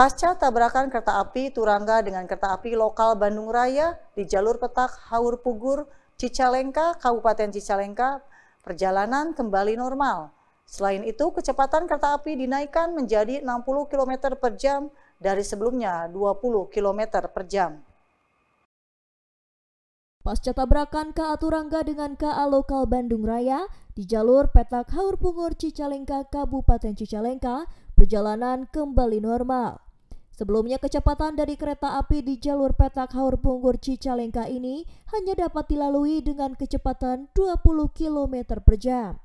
Pasca tabrakan kereta api Turangga dengan kereta api lokal Bandung Raya di jalur petak Haur Pugur, Cicalengka, Kabupaten Cicalengka, perjalanan kembali normal. Selain itu, kecepatan kereta api dinaikkan menjadi 60 km per jam dari sebelumnya 20 km per jam. Pasca tabrakan KA Turangga dengan KA lokal Bandung Raya di jalur petak Haur Pungur Cicalengka, Kabupaten Cicalengka, perjalanan kembali normal. Sebelumnya kecepatan dari kereta api di jalur petak Haur Punggur Cicalengka ini hanya dapat dilalui dengan kecepatan 20 km per jam.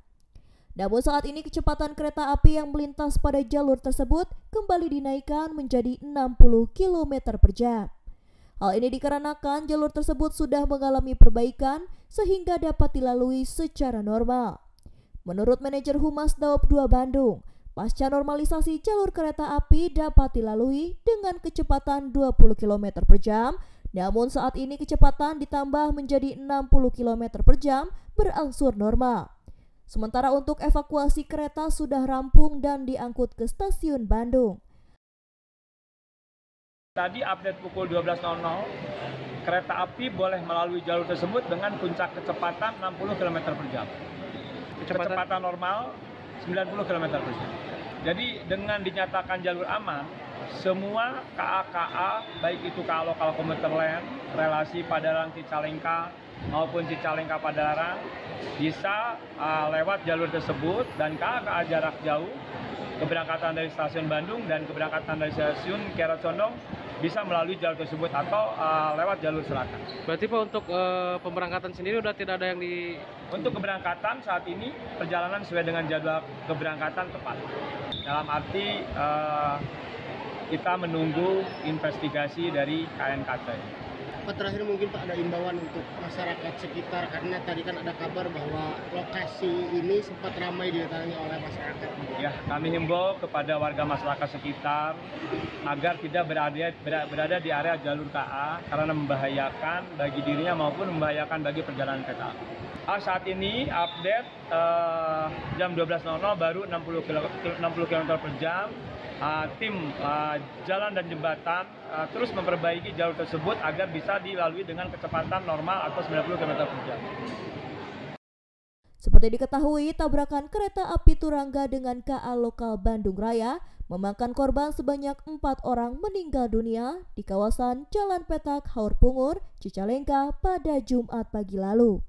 Namun saat ini kecepatan kereta api yang melintas pada jalur tersebut kembali dinaikkan menjadi 60 km per jam. Hal ini dikarenakan jalur tersebut sudah mengalami perbaikan sehingga dapat dilalui secara normal. Menurut manajer Humas Daop 2 Bandung, Pasca normalisasi jalur kereta api dapat dilalui dengan kecepatan 20 km per jam, namun saat ini kecepatan ditambah menjadi 60 km per jam berangsur normal. Sementara untuk evakuasi kereta sudah rampung dan diangkut ke stasiun Bandung. Tadi update pukul 12.00, kereta api boleh melalui jalur tersebut dengan puncak kecepatan 60 km per jam. Kecepatan, kecepatan normal 90 km per jam. Jadi dengan dinyatakan jalur aman, semua KA-KA, baik itu KA lokal komuter lain, relasi Padalarang Cicalengka maupun Cicalengka Padalarang, bisa uh, lewat jalur tersebut dan KA-KA jarak jauh, keberangkatan dari stasiun Bandung dan keberangkatan dari stasiun Kiara Condong bisa melalui jalur tersebut atau uh, lewat jalur selatan. Berarti Pak untuk uh, pemberangkatan sendiri sudah tidak ada yang di Untuk keberangkatan saat ini perjalanan sesuai dengan jadwal keberangkatan tepat. Dalam arti uh, kita menunggu investigasi dari KNKT. Pak terakhir mungkin Pak ada imbauan untuk masyarakat sekitar karena tadi kan ada kabar bahwa lokasi ini sempat ramai didatangi oleh masyarakat. Ya, kami himbau kepada warga masyarakat sekitar agar tidak berada berada di area jalur KA karena membahayakan bagi dirinya maupun membahayakan bagi perjalanan kereta. Ah, saat ini update uh, jam 12.00 baru 60 km, 60 km per jam uh, tim uh, jalan dan jembatan uh, terus memperbaiki jalur tersebut agar dilalui dengan kecepatan normal atau 90 km per jam. Seperti diketahui, tabrakan kereta api Turangga dengan KA lokal Bandung Raya memakan korban sebanyak empat orang meninggal dunia di kawasan Jalan Petak Haur Pungur, Cicalengka pada Jumat pagi lalu.